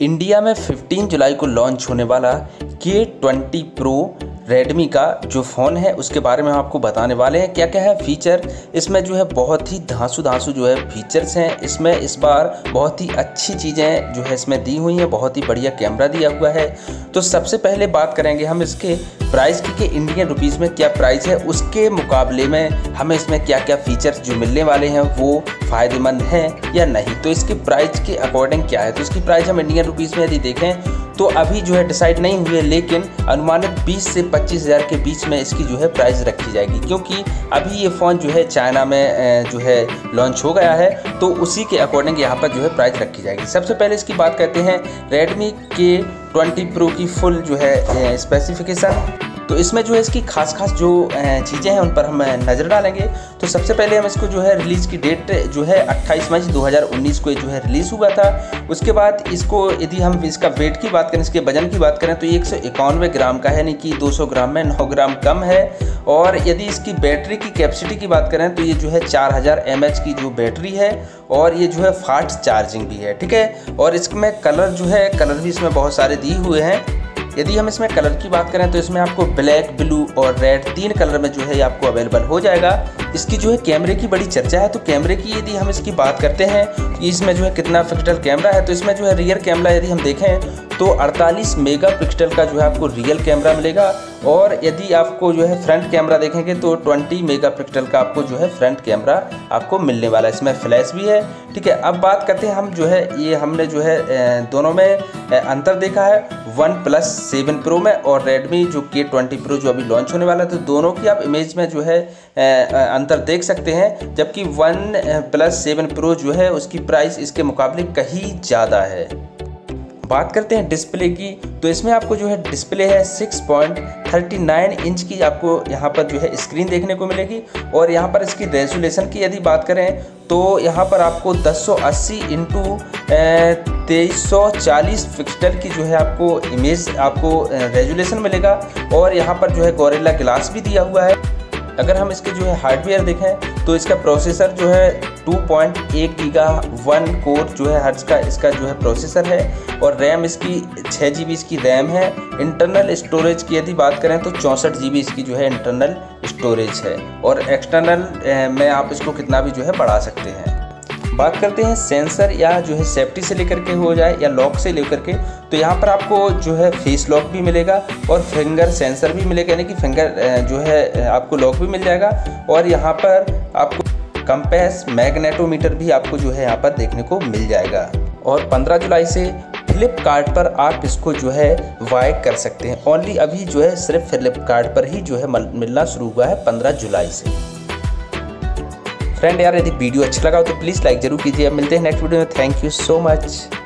India में 15 जुलाई को launch होने वाला के ट्वेंटी प्रो रेडमी का जो फ़ोन है, उसके बारे में हम आपको बताने वाले हैं। क्या क्या है फ़ीचर? इसमें जो है बहुत ही धांसू धांसू जो है फीचर्स हैं। इसमें इस बार बहुत ही अच्छी चीज़ें जो है इसमें दी हुई हैं। बहुत ही बढ़िया कैमरा दिया हुआ है। तो सबसे पहले बात करेंगे हम इसके प्राइस की कि इंडियन रुपीज़ में क्या प्राइस है। उसके मुकाबले में हमें इसमें क्या क्या फ़ीचर्स जो मिलने वाले हैं, वो फ़ायदेमंद हैं या नहीं? तो इसके प्राइस के अकॉर्डिंग क्या है? तो इसकी प्राइस हम इंडियन रुपीज़ में यदि देखें तो अभी जो है डिसाइड नहीं हुए, लेकिन अनुमानित 20 से पच्चीस हज़ार के बीच में इसकी जो है प्राइस रखी जाएगी। क्योंकि अभी ये फ़ोन जो है चाइना में जो है लॉन्च हो गया है तो उसी के अकॉर्डिंग यहाँ पर जो है प्राइस रखी जाएगी। सबसे पहले इसकी बात करते हैं रेडमी के 20 प्रो की फुल जो है स्पेसिफिकेशन तो इसमें जो है इसकी खास खास जो चीज़ें हैं, उन पर हम नज़र डालेंगे। तो सबसे पहले हम इसको जो है रिलीज़ की डेट जो है 28 मई 2019 को जो है रिलीज़ हुआ था। उसके बाद इसको यदि हम इसका वेट की बात करें, इसके वज़न की बात करें तो ये एक ग्राम का है, यानी कि 200 ग्राम में 9 ग्राम कम है। और यदि इसकी बैटरी की कैपेसिटी की बात करें तो ये जो है 4000 हज़ार की जो बैटरी है, और ये जो है फास्ट चार्जिंग भी है, ठीक है? और इसमें कलर जो है, कलर भी इसमें बहुत सारे दिए हुए हैं। यदि हम इसमें कलर की बात करें तो इसमें आपको ब्लैक ब्लू और रेड तीन कलर में जो है आपको अवेलेबल हो जाएगा। इसकी जो है कैमरे की बड़ी चर्चा है तो कैमरे की यदि हम इसकी बात करते हैं इसमें जो है कितना पिक्सल कैमरा है तो इसमें जो है रियर कैमरा यदि हम देखें तो 48 मेगापिक्सल का जो है आपको रियल कैमरा मिलेगा, और यदि आपको जो है फ्रंट कैमरा देखेंगे तो 20 मेगापिक्सल का आपको जो है फ्रंट कैमरा आपको मिलने वाला है। इसमें फ्लैश भी है, ठीक है? अब बात करते हैं हम जो है, ये हमने जो है दोनों में अंतर देखा है, वन प्लस सेवन प्रो में, और रेडमी जो के ट्वेंटी प्रो जो अभी लॉन्च होने वाला है तो दोनों की आप इमेज में जो है अंतर देख सकते हैं, जबकि वन प्लस सेवन प्रो जो है, उसकी प्राइस इसके मुकाबले कहीं ज़्यादा है। बात करते हैं डिस्प्ले की तो इसमें आपको जो है डिस्प्ले है 6.39 इंच की आपको यहाँ पर जो है स्क्रीन देखने को मिलेगी। और यहाँ पर इसकी रेजोलेशन की यदि बात करें तो यहाँ पर आपको 1080 सौ अस्सी इंटू तेईस पिक्सल की जो है आपको इमेज, आपको रेजुलेशन मिलेगा। और यहाँ पर जो है गोरेला ग्लास भी दिया हुआ है। अगर हम इसके जो है हार्डवेयर देखें तो इसका प्रोसेसर जो है 2.1 गीगा वन कोर जो है हर्ज का इसका जो है प्रोसेसर है और रैम इसकी छः जी इसकी रैम है। इंटरनल स्टोरेज की यदि बात करें तो चौंसठ जी इसकी जो है इंटरनल स्टोरेज है। और एक्सटर्नल में आप इसको कितना भी जो है बढ़ा सकते हैं। बात करते हैं सेंसर या जो है सेफ्टी से लेकर के हो जाए या लॉक से लेकर के तो यहाँ पर आपको जो है फेस लॉक भी मिलेगा और फिंगर सेंसर भी मिलेगा, यानी कि फिंगर जो है आपको लॉक भी मिल जाएगा। और यहाँ पर आपको कंपेस मैग्नेटोमीटर भी आपको जो है यहाँ पर देखने को मिल जाएगा। और 15 जुलाई से फ्लिपकार्ट पर आप इसको जो है बाय कर सकते हैं। ओनली अभी जो है सिर्फ़ फ्लिपकार्ट पर ही जो है मिलना शुरू हुआ है 15 जुलाई से। फ्रेंड यार, यदि वीडियो अच्छा लगा हो तो प्लीज़ लाइक ज़रूर कीजिए। मिलते हैं नेक्स्ट वीडियो में। Thank you so much